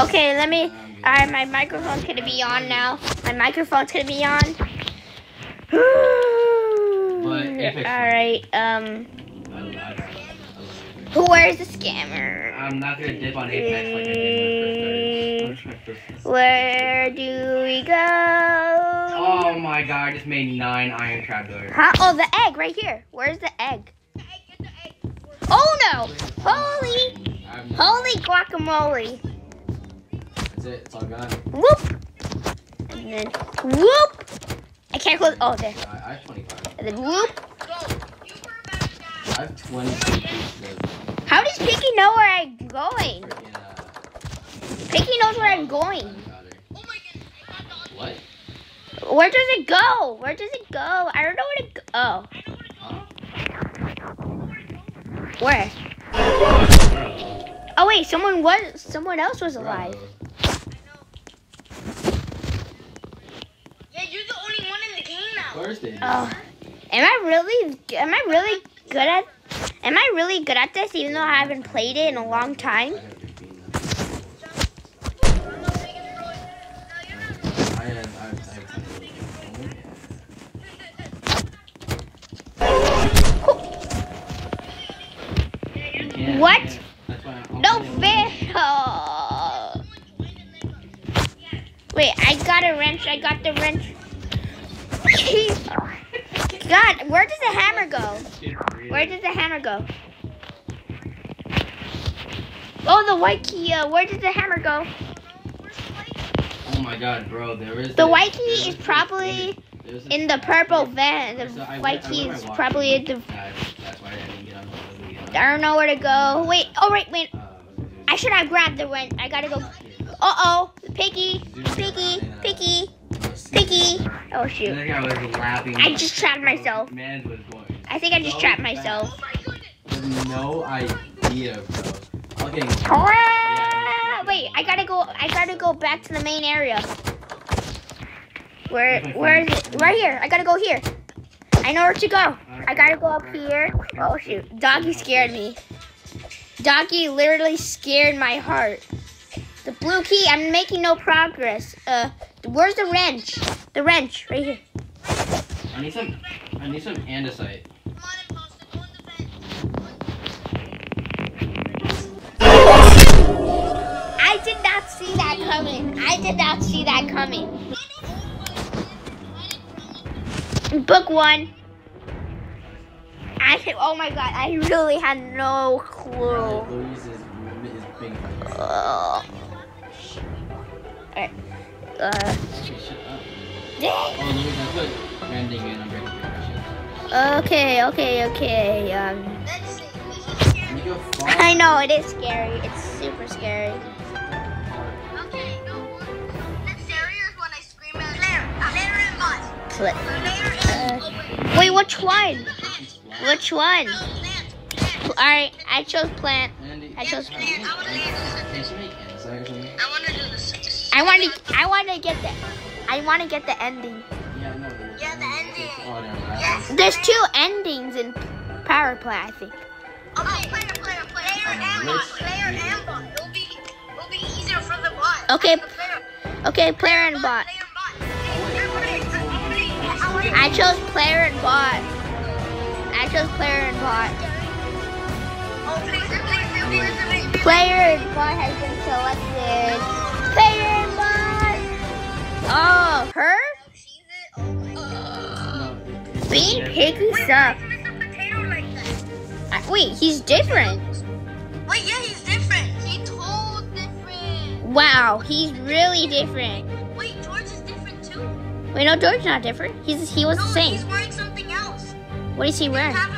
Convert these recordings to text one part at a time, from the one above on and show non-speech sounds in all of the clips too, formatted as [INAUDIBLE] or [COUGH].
Okay, let me. Alright, my microphone's gonna be on now. My microphone's gonna be on. Apex- Alright, um, where's the scammer? I'm not gonna dip on Apex like I did when I first started. I'm trying to- Where do we go? Oh my god, I just made nine iron trapdoors. Huh? Oh, the egg right here. Where's the egg? Oh no! Holy, I have no- holy guacamole! That's it. It's all gone. Whoop! And then whoop! I can't close. Oh, there. I, I have 25. And then whoop. I have 22 pieces How does Pinky know where I'm going? freaking, uh, Pinky knows where I'm going. gunpowder. What? Where does it go? Where does it go? I don't know where to go. Oh, Huh? where? Oh wait, someone was. Someone else was alive. Bro. Yeah, you're the only one in the game Of now. course they do. Oh, am I really? Am I really good at? Am I really good at this? Even though I haven't played it in a long time. Go? Oh, the white key. Uh, where did the hammer go? Oh my god, bro, there is. The white key is, this- probably this In the purple van. The So white key is probably in the. That's, that's why I didn't get on the I don't know where to go. Wait. Oh, wait, wait. Uh, I should have grabbed the wrench. I gotta go. Uh oh. Piggy. Piggy. Piggy. Piggy. Oh shoot. I just trapped myself. Man was going. I think I just trapped myself. With no idea, bro. Okay. Ah, Wait, I gotta go. I gotta go back to the main area. Where? Where is it? Right here. I gotta go here. I know where to go. I gotta go up here. Oh shoot! Doggy scared me. Doggy literally scared my heart. The blue key. I'm making no progress. Uh, where's the wrench? The wrench right here. I need some. I need some andesite. I did not see that coming. I did not see that coming. Book one. I oh my god, I really had no clue. Uh, Alright. Uh, Okay, okay, okay. Um. I know it is scary. It's super scary. Uh, wait, which one? Which one? Alright, I chose plant. I chose Plant. I want to? I want to get the. I want to get the ending. Yeah, the ending. There's two endings in Power Play, I think. Okay, player, player, player, and bot. Okay. Okay, player and bot. I want to. I chose player and bot. I chose player and bot. Player and bot has been selected. Player and bot. Oh, her? She's it. My god. No, it's- Being it's- piggy Wait, suck. why is Mr. Potato like that? I- Wait, he's different. Wait, yeah, he's different. He's totally different. Wow, he's really different. Wait, no, George's not different. He's he was no, the same. he's wearing something else. What is he wearing? I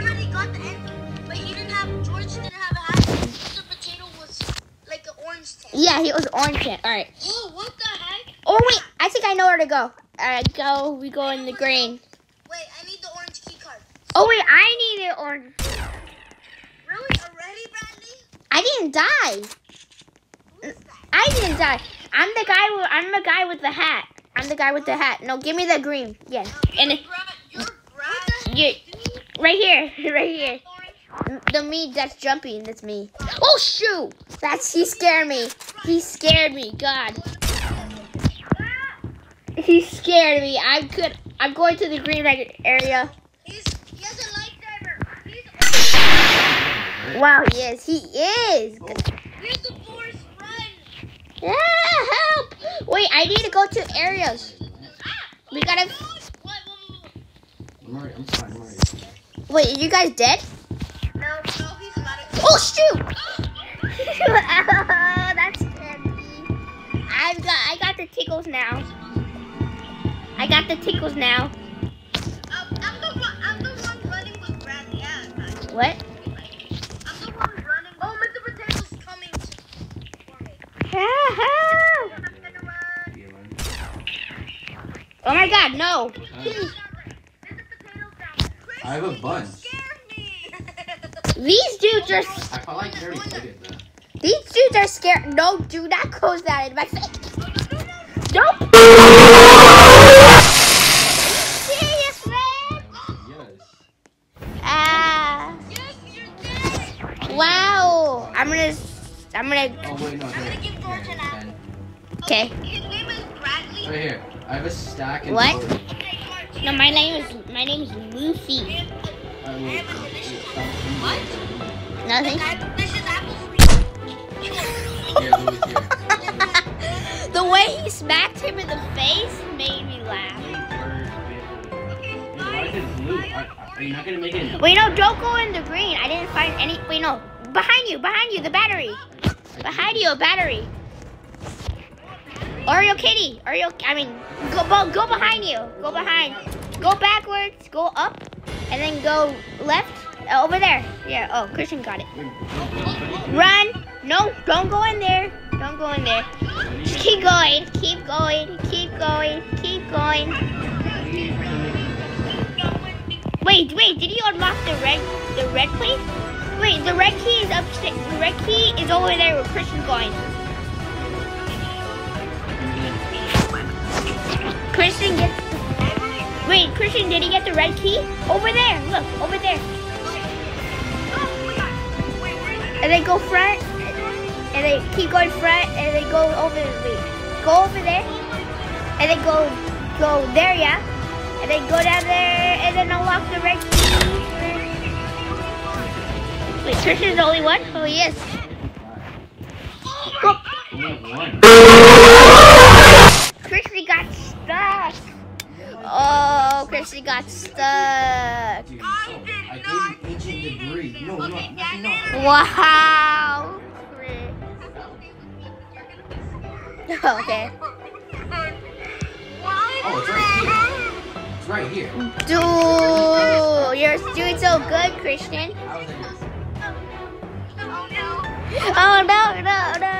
already got the ending, but he didn't have. George didn't have a hat. Mr. Potato was like an orange tan. Yeah, he was orange. All right. Oh, what the heck? Oh wait, I think I know where to go. All right, go. We go in the green. Wait, I need the orange key card. Oh wait, I need it orange. Really? Already, Bradley? I didn't die. Who is that? I didn't die. I'm the guy. With, I'm the guy with the hat. I'm the guy with the hat. No, give me the green. Yes, and it, Brad, you're Brad. you, right here, [LAUGHS] right here. The me that's jumping, that's me. Oh shoot! That's he scared me. He scared me. God. He scared me. I could. I'm going to the green area. He's, a light driver. He's Wow, he is. He is. Here's the forest run. Yeah! Wait, I need to go to areas. We gotta. I'm already, I'm fine, I'm already. Wait, are you guys dead? No, no, he's not a Oh shoot! oh, [LAUGHS] that's scared. I've got. I got the tickles now. I got the tickles now. Um, I'm the one. I'm the one running with Brad. Yeah. What? I'm the one running. Oh, Mr. Potato's coming for me. Oh my God, no! Uh, Mr. Potato's down. Chris, I have a you bunch. These dudes are. I felt like Terry did it though. These dudes are scared. No, do not close that in my face. Nope. Serious, man? Yes. Ah. yes, you're dead. Wow. I'm gonna. I'm gonna. Oh wait, no. I'm Here, gonna give George here, an apple. Okay. His name is Bradley. Right here. I have a stack in What? storage. Okay, George. No, my name is. My name is Lucy. I will- What? Nothing. Guy, this is apple for you. Here, Louis, here. [LAUGHS] the way he smacked him in the face made me laugh. Okay, Wait, Why is it blue? Are, are you not gonna make it? Wait, no, don't go in the green. I didn't find any. Wait, no. Behind you, behind you, the battery. Behind you, a battery. Oreo Kitty. Oreo. I mean, go go behind you. Go behind. Go backwards. Go up, and then go left. Uh, over there. Yeah. Oh, Christian got it. Run. No, don't go in there. Don't go in there. Just keep going. Keep going. Keep going. Keep going. Wait, wait. Did you unlock the red the red place? Wait, the red key is upstairs. The red key is over there where Christian's going. Christian gets. Wait, Christian, did he get the red key? Over there. Look, over there. And then go front. And then keep going front. And then go over. Wait, go over there. And then go go there, yeah. And then go down there. And then unlock the red key. Wait, Christian's the only one? Oh, he is. Go. [LAUGHS] Only one. Christy got stuck. Oh, Christy got stuck. I gave you ancient debris. No, no, no, no. Wow. Okay. Oh, it's right here. It's right here. Dude, you're doing so good, Christian. How is that yours? Oh no, no, no, no, no.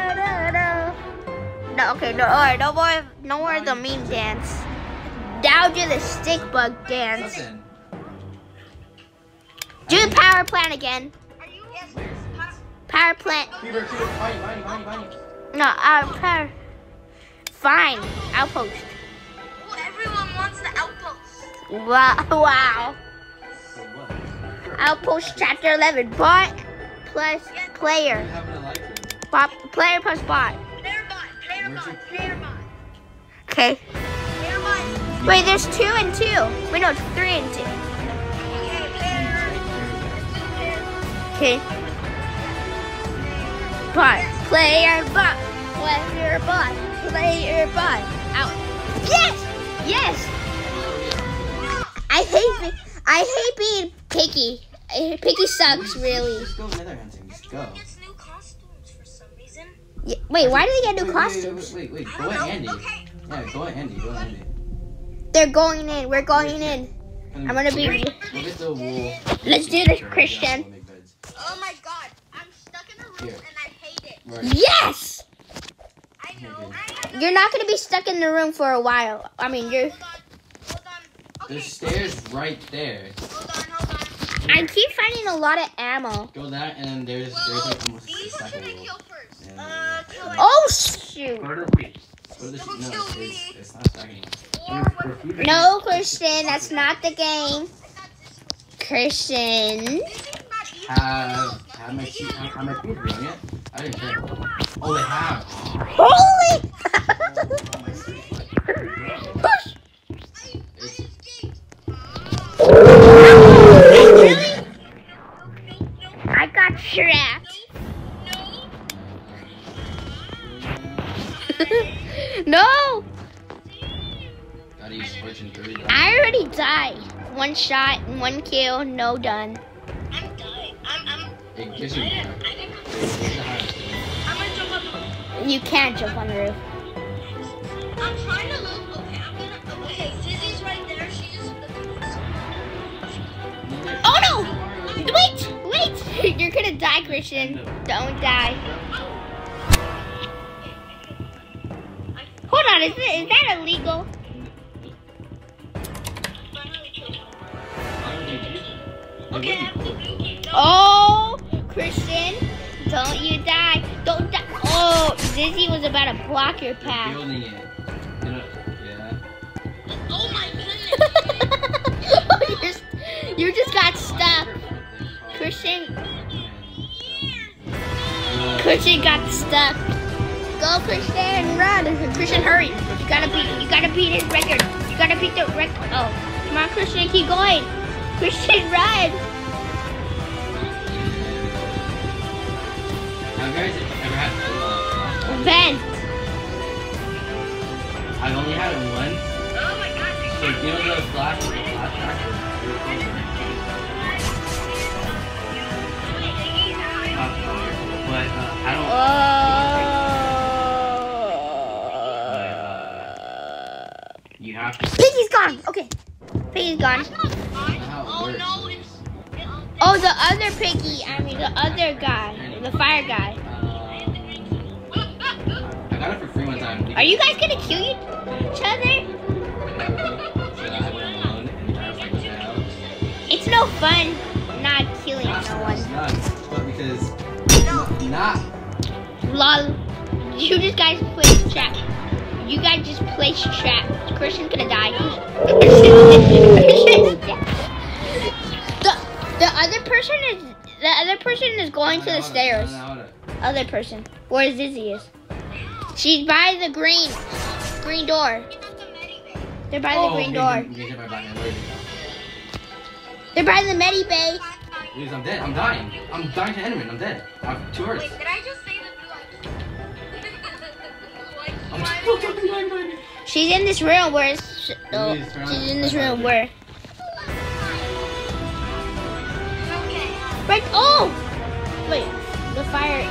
No, okay, no, alright, no more, no more of the meme dance. Now do the stick bug dance. Listen. Do the power plant again. Power plant. No, uh, power. Fine, outpost. Everyone wants the outpost. Wow, [LAUGHS] wow. Outpost chapter 11. Bot plus player. haven't liked it. Bot, player plus bot. Player bot, player Where'd bot, you- player bot, Okay. player. Wait, there's two and two. Wait, no, it's three and two. Okay, player. Bot. Player bot. Player bot. Player bot. Out. Yes! Yes! I hate be- I hate being Piggy. Piggy sucks, really. Just go nether hunting. Just go. Gets new costumes for some reason. Yeah, Wait, why do they get new Wait, wait, costumes? Wait, wait, wait. I Go don't at. Andy. Okay. Yeah, go at Andy. Go at Andy. They're going in. We're going in. And I'm gonna be- Go get the. Let's do this, Christian. we'll make beds. Oh my god, I'm stuck in a room Here. and I hate it. Right. Yes! I know. You're not gonna be stuck in the room for a while. I mean, you're. Hold on. Hold on. Okay. There's stairs right there. Hold on. Hold on. I keep finding a lot of ammo. Go that, and then there's there's like almost a these stack should of I wool. kill first? Uh, kill. Oh shoot! Go to the Go to the Don't no, kill it's, it's not stacking. Or what? No, Christian, that's not the game. I thought this was. Christian. This is not have have my seat have, have my feet doing it? I didn't check. Oh, they have. Holy! [LAUGHS] [LAUGHS] Oh, my seat. Push! I trapped. [LAUGHS] no! gotta use switch and three. though. I already died. One shot, and one kill, no done. I'm dying. I'm, I'm, It gives you. I didn't, I didn't I'm gonna jump on the You can't jump on the roof. I'm trying to look. [LAUGHS] You're gonna die, Christian. Don't die. Hold on, is, it, is that illegal? Okay, I have to do it. Oh, Christian, don't you die. Don't die. Oh, Zizzy was about to block your path. it. You know, yeah. [LAUGHS] Oh my goodness. you just got Christian got stuck. Go, Christian, run. Christian, hurry. You gotta beat, you gotta beat his record. You gotta beat the record. Oh, come on, Christian, keep going. [LAUGHS] Christian, run. Have you guys ever had Ben. I've only had it once. Oh my god. So you know the flash, the flash tracker? You have to. Piggy's gone. Okay. Piggy's gone. That's not how it Oh no, it's. Oh, the other piggy. I mean, the other guy. The fire guy. Uh, I got it for free one time. Are you guys gonna kill each other? So I had it alone and I was like, what the hell? It's no fun not killing Not, no one. it's not, but because not Lol. You just guys placed trap. You guys just placed trap. Christian's gonna die. [LAUGHS] the the other person is the other person is going to the stairs. Other person. Where Zizzy is. She's by the green green door. They're by Oh, the green door. door. They're by the Medi Bay. Please, I'm dead. I'm dying. I'm dying to Enderman. I'm dead. I have two hearts. Wait, did I just say She's in this room where it's, oh, Please, turn on she's in this room where right oh! Wait the fire.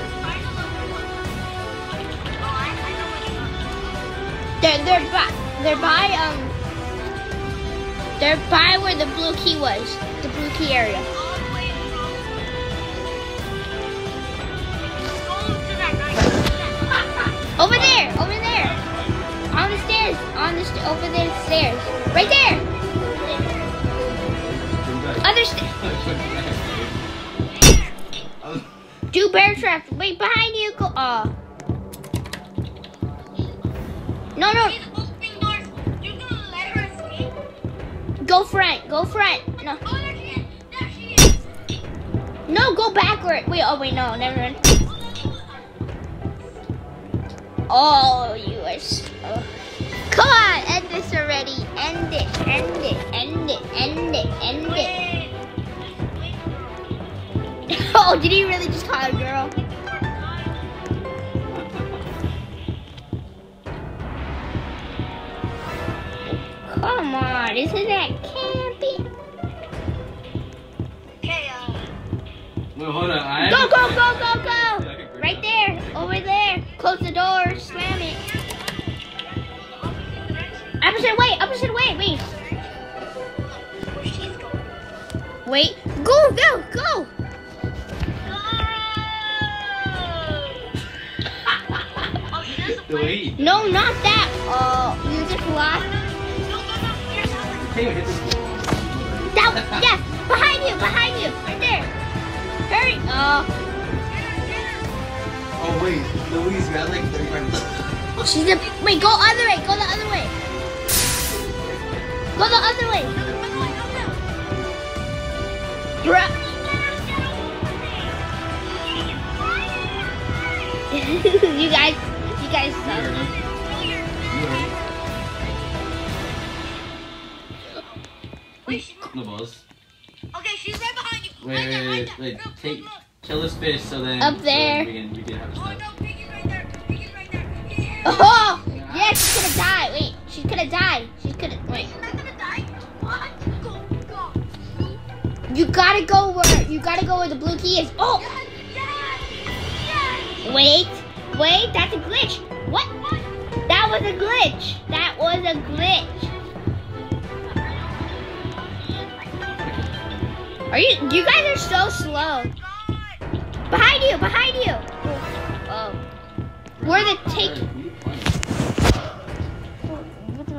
They're they're by they're by um they're by where the blue key was the blue key area over there over there. On the stairs on the st- over there the stairs. Right there. Other sta- do bear traps wait behind you go oh no no. Go front go front. No. No go backward. Wait oh wait no never mind oh you are so come on end this already end it end it end it end it end it [LAUGHS] oh did he really just call a girl come on isn't that campy uh, Wait, hold on. I Go, go, go, go, go! Right there, over there. Close the door, slam it. Opposite way, opposite way, wait. Wait, go, go, go! Way No, not that. Oh, you just lost. you can't hit this. That, yeah, behind you, behind you, right there. Hurry. Oh, Oh wait, Louise, we had like 35 She's a. Wait, go other way. Go the other way. Go the other way. You [LAUGHS] you guys, you guys suck. The boss. Okay, she's right behind you. Wait, wait, wait, wait. Take, kill this fish so then. Up there. So we can, we can have a oh, Oh, yeah, she's gonna die. Wait, she's gonna die. She's gonna wait. You gotta go where you gotta go where the blue key is. Oh, wait, wait, that's a glitch. What? That was a glitch. That was a glitch. Are you? You guys are so slow. Behind you, behind you. Oh. Where the take?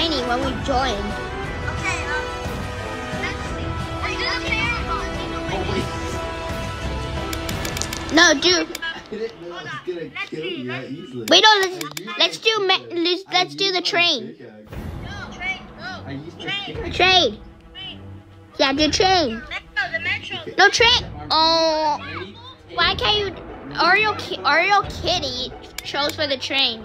tiny when we joined? Okay, um, let's see. Let's do the player No, dude. I didn't know I was gonna kill you that easily. Wait, no. Let's let's do let's, let's do the train. Go, train, go. I used my Train. pickaxe. Trade. Train. Yeah, do train. Metro, the metro. No train. Oh, why can't you? Oreo Ki- Oreo Kitty chose for the train.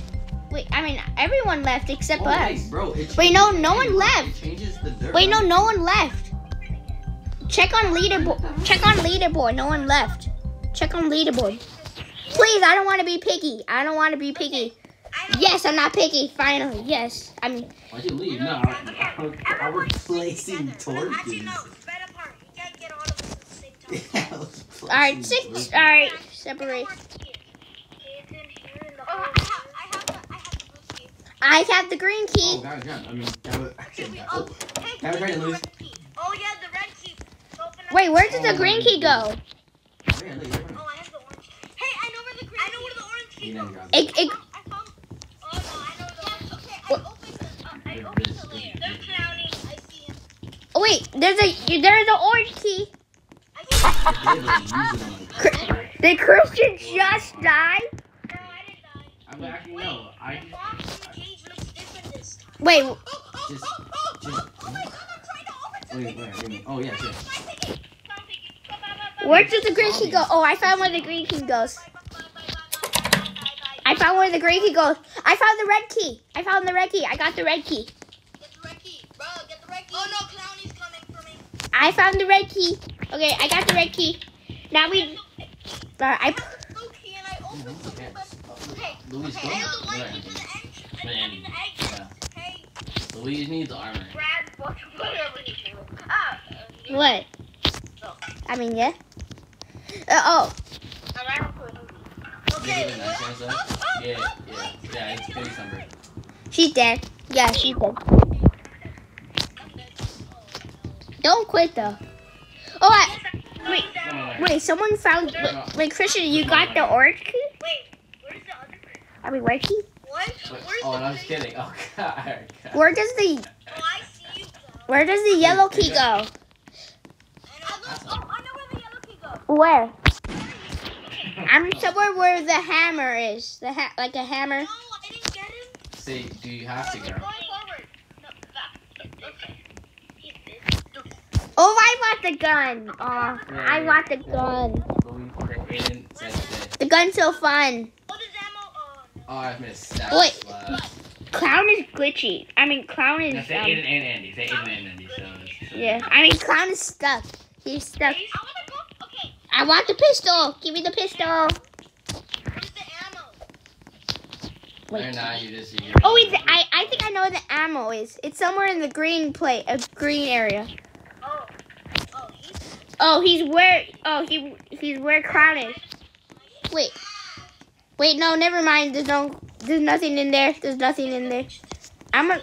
Wait, I mean everyone left except Oh, us. wait, bro, Wait, no, no one left. changes the dirt. Wait, no, no one left. Check on leaderboard. Check on leaderboard. No one left. Check on leaderboard. Please, I don't want to be Piggy. I don't want to be Piggy. Yes, I'm not Piggy. Finally, yes. I mean, Why'd you leave? No, I, I, I was placing torches. Actually, no. Spread apart. You can't get all of us at the same time. Yeah, all right, six. All right, separate. I have the green Oh, key. God, God. I mean, that was actually. Oh, Hey, Have a look try at to the lose. red key. Oh yeah, the red key. Open Wait, where did the green key go? yeah, look. Oh, I have the orange. Hey, I know where the green. I know where the orange key You goes. It, it, I found. Oh no, I know the orange. Okay, I opened the. Uh, I opened the layer. this- They're clowning. I see him. oh wait, there's a there's an orange key. I see him. I did, like, use it on the- Cr- Did Christian just die? Wait. Just, just. Wait, wait, wait, wait. Oh, yeah, sure. Where did the green key go? Oh, I found where the green key goes. I found where the green key goes. I found the red key. I found the red key. I got the red key. Get the red key. Bro, get the red key. Oh, no, Clowny's coming for me. I found the red key. Okay, I got the red key. Now we... Sorry, I... Okay, okay. Louis, okay. I have the white key for the entrance. I need an exit. Hey, Louise needs armor. Brad, what whatever you do. Ah. uh, What? I mean, yeah. Uh, oh, Okay. Give nice chance. Yeah, yeah, yeah, it's Baby Sunbird. she's dead. Yeah, she's dead. Don't quit though. Oh, I, wait, Come on, Larry. wait. Someone found. Wait, wait, Christian, you got the orange key? Wait, where's the other person? I mean, red key. What? Wait, Where's Oh, the no, I'm just kidding. [LAUGHS] Oh, God. God. Where does the Oh, I see you. though. Where does the yellow key go? I look. Oh, I know where the yellow key goes. Where? I'm somewhere where the hammer is. The ha- like a hammer. No, I didn't get him. See, do you have to We're go? going forward. No, back. Okay. Eat this. Oh, I want the gun. Oh, I want the gun. Louise, Aiden said that. The gun's so fun. Oh, there's ammo. Oh, no. Oh, I missed that. Wait. Slaps. Clown is glitchy. I mean, Clown is. Now say Um, Aiden and Andy. Say Aiden and Andy. So, so yeah, I mean, Clown is stuck. He's stuck. I wanna go. Okay, I want the pistol. Give me the pistol. where's the ammo? Wait. Wait. not, you just, you Oh, wait. I I think I know where the ammo is. It's somewhere in the green plate, a green area. Oh, oh, he's Oh, he's where? Oh, he he's where Clown is. Wait. Wait, no, never mind. There's no, there's nothing in there. There's nothing in there. I'm a.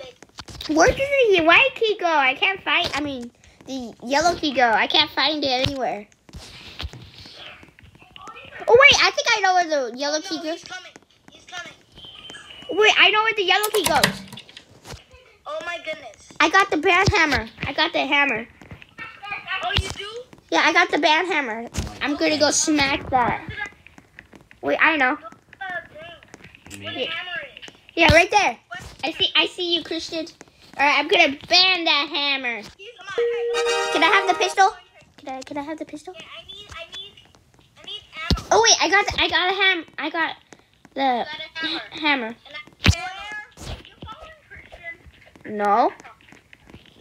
Where does the white key go? I can't find. I mean, the yellow key go. I can't find it anywhere. Oh wait, I think I know where the yellow key no, goes. he's coming. He's coming. Wait, I know where the yellow key goes. Oh my goodness. I got the band hammer. I got the hammer. Oh, you do? Yeah, I got the band hammer. I'm gonna go smack that. Wait, I know. Where the me. hammer is? Yeah, right there. I see. I see you, Christian. All right, I'm gonna ban that hammer. He's, come on. Can I have the pistol? Can I? Can I have the pistol? Okay, I need, I need, I need ammo. Oh wait, I got. The, I got a ham. I got the got [LAUGHS] hammer. hammer. And I, where? You following Christian? No.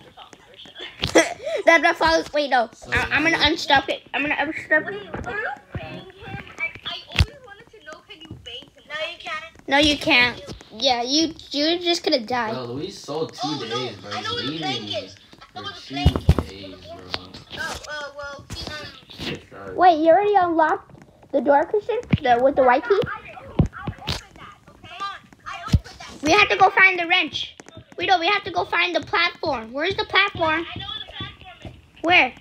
You're following that that follows. Wait, no. I, I'm gonna unstuck it. I'm gonna unstuck Wait, it. are you bang him? I, I always wanted to know, can you bang him? No, you can't. No, you can't. Yeah, you you're just gonna die. Bro, Luis sold two Oh, no, days, bro. I know where He's the plank leaving is. For know where the two days, bro. Oh, uh, well, It's, Wait, you already unlocked the door, Christian? The with the white key? I, I opened that, okay? Come on, I opened that. We have to go find the wrench. We don't. We have to go find the platform. Where's the platform? I know where the platform is. Where?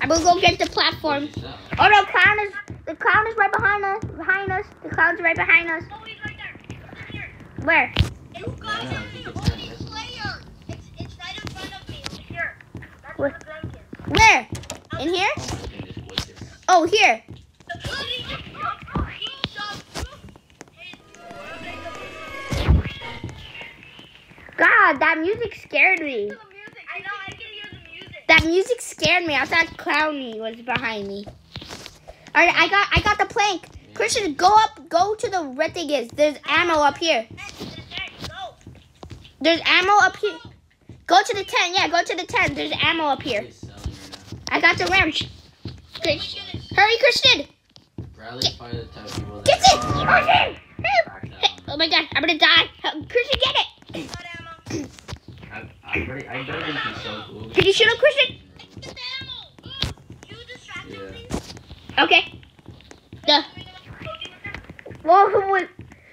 I'm gonna go get the platform. What'd you sell? Oh no, clown is the clown is right behind us. Behind us. The clown's right behind us. Oh, he's right there. Over here. Where? You guys Yeah, are the only player. It's, it's right in front of me. Here. That's Where? where the plank. Where? In here? Oh my goodness, what's this? Oh, here. The hoodie. He shot God, that music scared me. the music. I know, I can hear the music. That music scared me. I thought Clowny was behind me. All right, I got I got the plank. Christian, go up. Go to the red thing is. There's ammo up here. Next, next, go. There's ammo up here. Go to the tent. Yeah, go to the tent. There's ammo up here. He's selling right I got the wrench. My Chris- goodness. Hurry, Christian. now. Bradley's probably the type of people that Get it. Christian. crack Hey, down. Oh my god, I'm gonna die. Help, Christian, get it. Got ammo. I, I, already, I don't so cool. Can you shoot him, Christian? Get the ammo. You distracted Yeah. Okay. The whoa, whoa,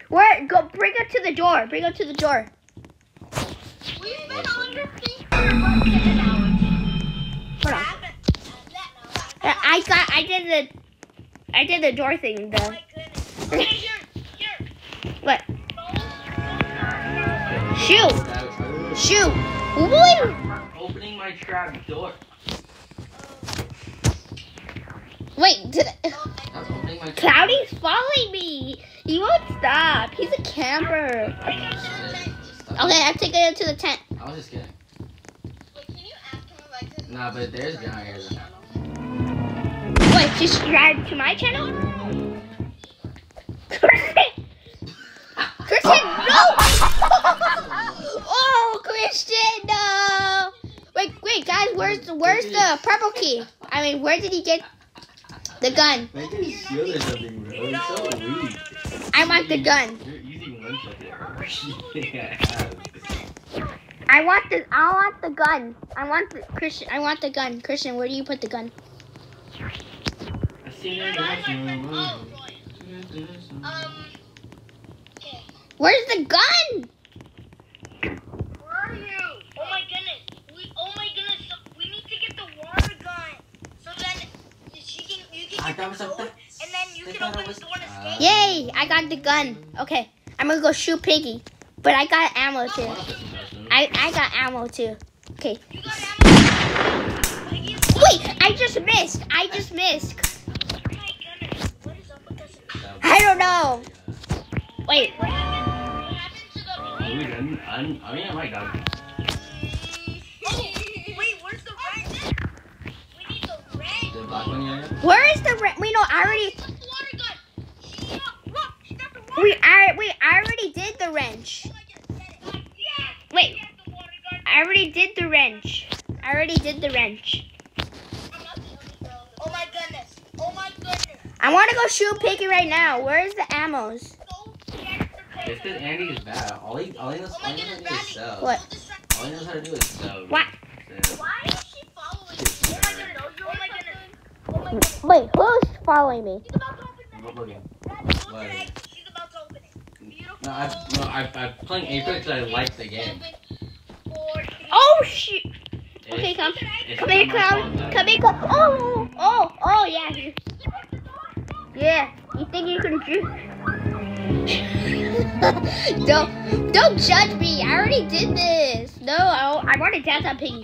where? Go bring it to the door. Bring it to the door. We've been on this thing for about 10 hours. Hold on. Uh, I thought I did the. I did the door thing. Oh The my goodness. Okay, here, here. what? Phone. Shoot! Shoot! Woo! Opening my trap door. Wait, did I, Stop opening my Clowny's following me. He won't stop. He's a camper. Okay, I'm taking him to the tent. I was just kidding. Wait, can you ask him if I could? Nah, but there's down here. though. Wait, subscribe to my channel? Christian! [LAUGHS] Christian, no! [LAUGHS] oh, Christian, no! Wait, wait, guys, where's the where's the purple key? I mean, where did he get the gun? Make it a shield or something, bro. It's so. I want the gun. You're using one shot there. yeah, I want the I want the gun. I want the Christian. I want the gun. Christian, where do you put the gun? I seen it. Oh, Roy. Um, okay. Where's the gun? Where are you? Oh my goodness. We, oh my goodness. So we need to get the water gun. So then she can, you can I get thought the it was code, up and then you can open was- the door and Ah. escape. Yay! I got the gun. Okay, I'm gonna go shoot Piggy, but I got ammo too. I I got ammo too. Okay. You got ammo? Wait, I just missed. I just missed. Oh my goodness. What is up with this? I don't know. Wait. What happened? What happened to the Ooh, I'm, I'm, I mean, I might got Where is the re- We know I already. She got the water gun. She got, look, she got the water Wait, I already did the wrench. Wait, I already did the wrench. I already did the wrench. Oh my goodness. Oh my goodness. I want to go shoot Piggy right now. Where's the ammos? So scared to play. It's because Andy is bad. All he, all he knows, Oh all my he knows goodness, how to do is oh Randy. What? All he knows how to do is sell. What? So, Why is she following me? Oh my goodness. Oh my goodess. Oh my goodness. Wait, who's following me? She's about to open the Look, look at- Randy, look What? at it. She's about to open it. Beautiful. No, I, no, I, I'm playing Apex because I like the game. Four, three, Oh shoot! It's- Okay, come. it's Come here, clown. Come here, clown. Oh, oh, oh, yeah. Yeah. You think you can do? [LAUGHS] don't, don't judge me. I already did this. No, I, I want to dance on Piggy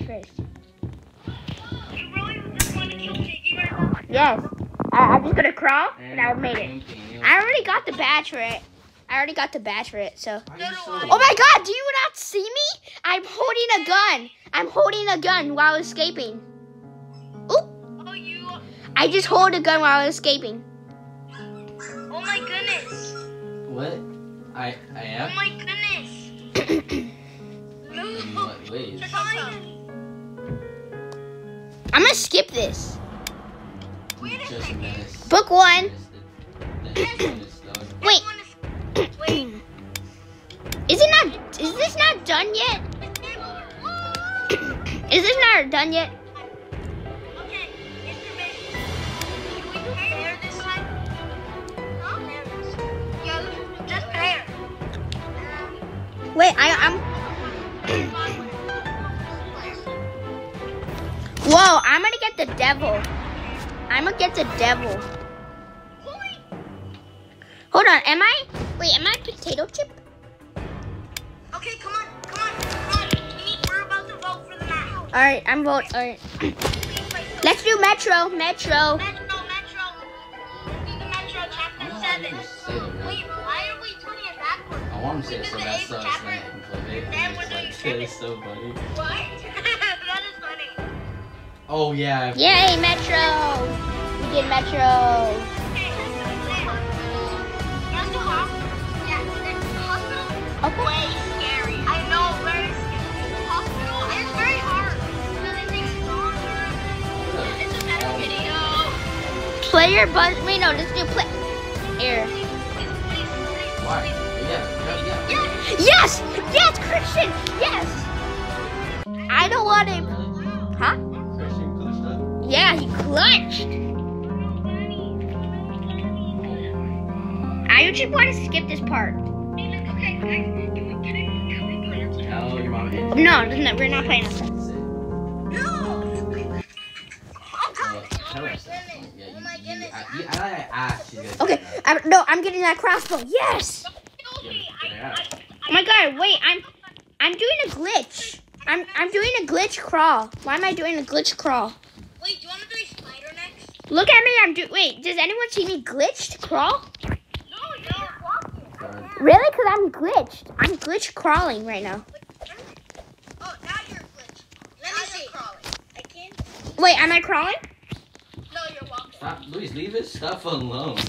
Yes. I, I'm just gonna crawl, And and I mm, made it. I already got the badge for it. I already got the badge for it. So. Why are you so- Oh my God! Do you not see me? I'm holding a gun. I'm holding a gun while escaping. Oh, you. I just hold a gun while escaping. Oh my goodness. What? I, I oh am? Oh my goodness. [COUGHS] In what ways? I'm gonna skip this. Book one. Menace, menace, dog. Wait. Wait. Is it not? Is this not done yet? [COUGHS] Is this not done yet? Okay, information. Can we pair this time? Huh? Pair this. Yeah, just pair. Wait, I, I'm. [COUGHS] Whoa! I'm gonna get the devil. I'm gonna get the devil. Hold on. Am I? Wait, am I potato chip? Okay, come on, come on, come on. We need, we're about to vote for the map. All right, I'm vote. All right. Let's do Metro. Metro. Metro, Metro. Let's do the Metro I chapter don't know how seven. to say it, right? Wait, why are we turning it backwards? I want to say it so We did the eighth chapter. not. Then we're doing seven. so funny. What? [LAUGHS] that is funny. Oh yeah. Yay, Metro. We did Metro. Okay, let's do it. Let's do hospital. Yeah, the hospital. Okay. Way scary. I know, very scary. Hospital is very hard. Because it takes longer. It's a better video. Player buzz. Wait, no. Let's do play. Here. Why? Yeah, yeah, yeah. Yeah. Yes! Yes, Christian! Yes! I don't want him. Huh? Yeah, he clutched. I just want to skip this part. No, we're not playing do Okay. I, no, I'm getting that crossbow. Yes! Oh my god, wait, I'm I'm doing a glitch. I'm I'm doing a glitch crawl. Why am I doing a glitch crawl? Wait, do you want to do a spider next? Look at me, I'm do wait, does anyone see me glitched crawl? No, you're walking. God. Really? Cause I'm glitched. I'm glitch crawling right now. Oh, now you're glitched. Let me see. Crawling. I can't. Wait, am I crawling? No, you're walking. Stop, Luis, leave his stuff alone.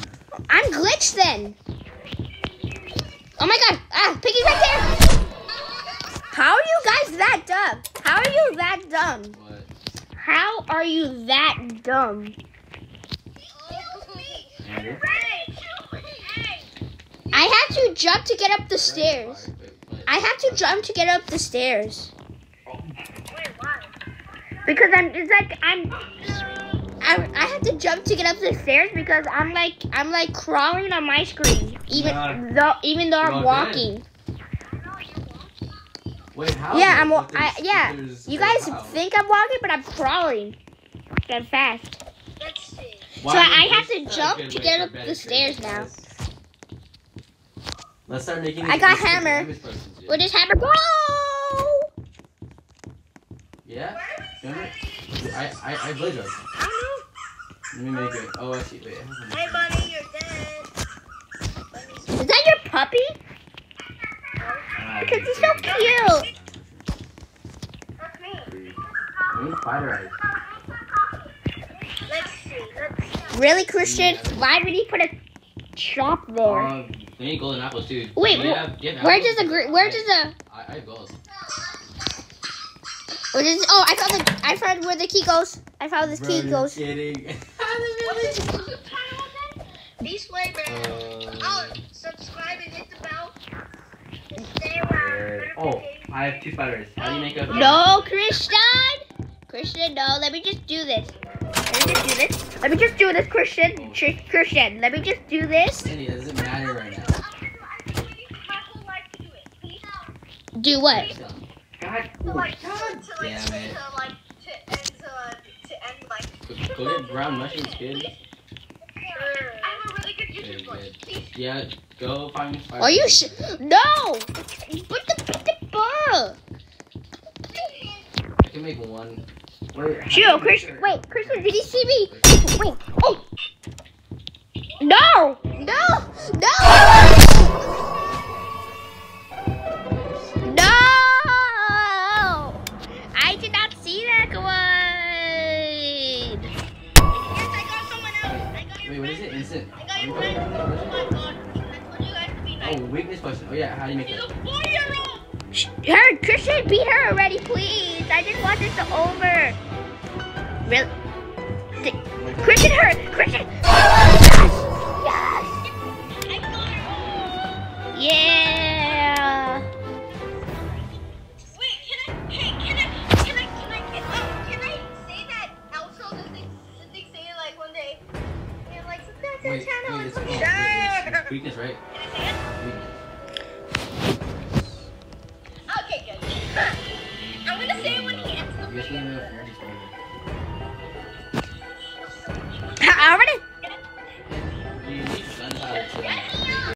I'm glitched then. Oh my god! Ah, Piggy's right there! [LAUGHS] How are you guys that dumb? How are you that dumb? How are you that dumb? I had to jump to get up the stairs. I had to jump to get up the stairs. Because I'm it's like I'm I, I had to jump to get up the stairs because I'm like I'm like crawling on my screen. Even though even though I'm walking. Wait, how? Yeah. I'm wa- But there's- I, yeah. You guys how? think I'm walking, but I'm crawling. I'm fast. Let's see. Why So would I have to jump to get up the stairs now. Let's start making. I got easier for hammer. Amy's persons, yeah. With this hammer, go! Yeah. Remember? I I I played those. Let me make it. Oh, I see. Wait. Hey, buddy, you're dead. Is that your puppy? because he's so cute. I need fire Let's see. Let's. Really, Christian? Why did he put a chop there? Um, they need golden apples too. Wait, do have, do where does the where does the? I, I have gold. What is? Oh, I found the I found where the key goes. I found this Bro, key goes. Kidding. [LAUGHS] [LAUGHS] I have two fighters. How do you make a? No, Christian! Christian, no. Let me just do this. Let me just do this. Let me just do this, Christian. Christian, let me just do this. Andy, does it matter right now. Do what? Oh, like, to, like, damn Go get brown mushrooms, kid. Yeah, go find fire. Are you sh- No! But I can make one. Wait, Chill, Chris, wait, Chris, did you see me?